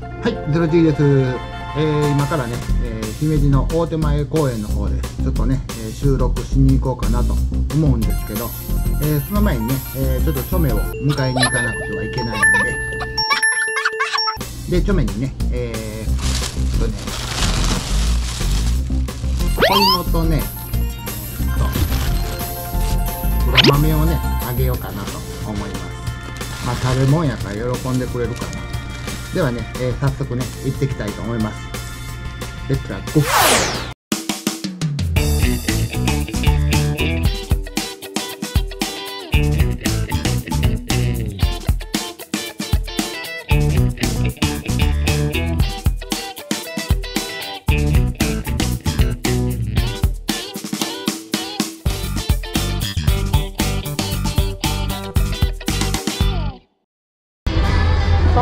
はい、ゼロ G です。えー、今からね、えー、姫路の大手前公園の方で、ちょっとね、えー、収録しに行こうかなと思うんですけど、え、その前にね、え、ちょっとチョメを迎えに行かなくてはいけないんで、で、チョメにね、えー、とね、お芋とね、と、黒豆をね、あげようかなと思います。まあ、食べ物やから喜んでくれるかな。ではね、えー、早速ね、行ってきたいと思います。レッツラゴー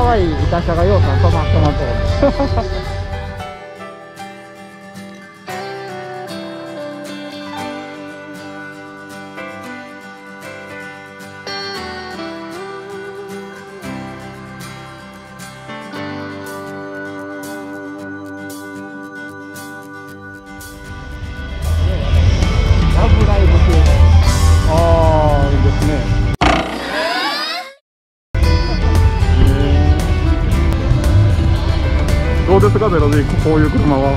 愛い打者がようさん止まってます。どうですかゼロでこういう車は。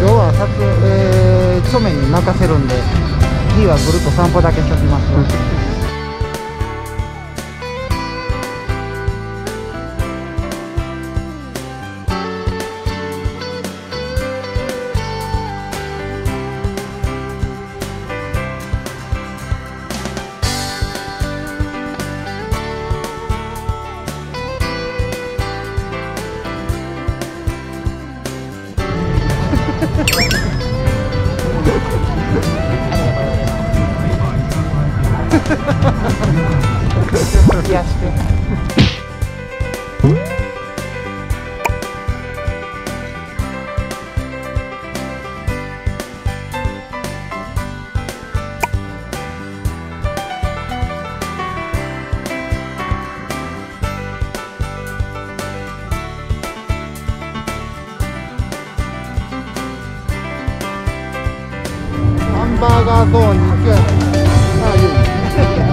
今日は撮影、えー、正面に任せるんで D はぐるっと散歩だけしときます、ハンバーガーゾーンに行く谢 谢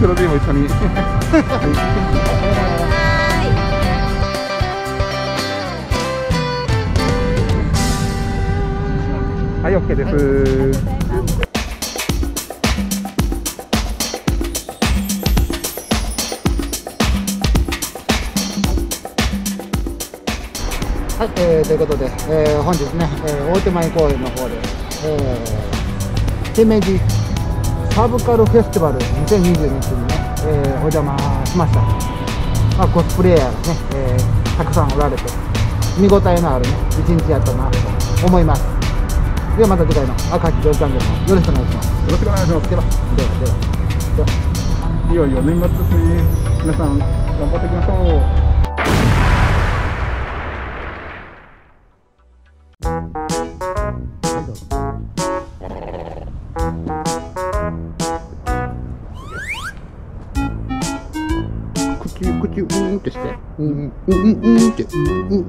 黒でも一緒に。はい、OK です。はい、えー、ということで、えー、本日ね、えー、大手前公園の方で、えー、姫路サブカルフェスティバル2022にね、えー、お邪魔しました。まあ、コスプレイヤーがね、えー、たくさんおられて、見応えのあるね、一日やったなと思います。ではまた次回の赤木上チャンネルもよろしくお願いします。よろしくお願いします。では、では、では。ではいよいよ年末ですね。皆さん、頑張っていきましょうんってして。うん、うん、うん、うんって。うん、うん、うん。